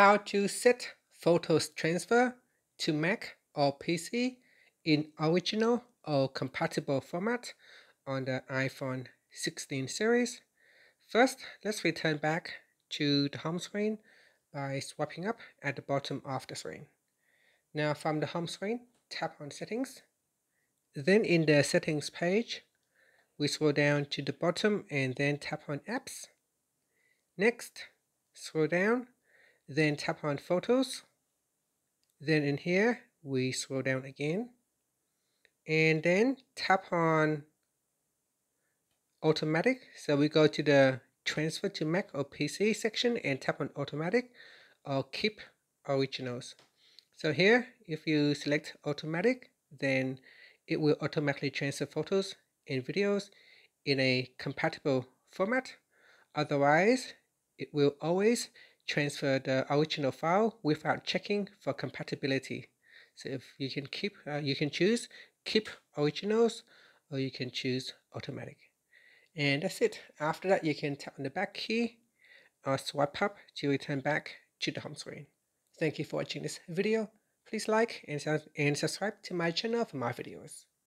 how to set photos transfer to Mac or PC in original or compatible format on the iPhone 16 series. First, let's return back to the home screen by swiping up at the bottom of the screen. Now from the home screen, tap on settings. Then in the settings page, we scroll down to the bottom and then tap on apps. Next, scroll down then tap on photos. Then in here we scroll down again. And then tap on automatic. So we go to the transfer to Mac or PC section and tap on automatic or keep originals. So here if you select automatic then it will automatically transfer photos and videos in a compatible format. Otherwise it will always transfer the original file without checking for compatibility. So if you can keep, uh, you can choose keep originals or you can choose automatic. And that's it. After that, you can tap on the back key or swipe up to return back to the home screen. Thank you for watching this video. Please like and, and subscribe to my channel for more videos.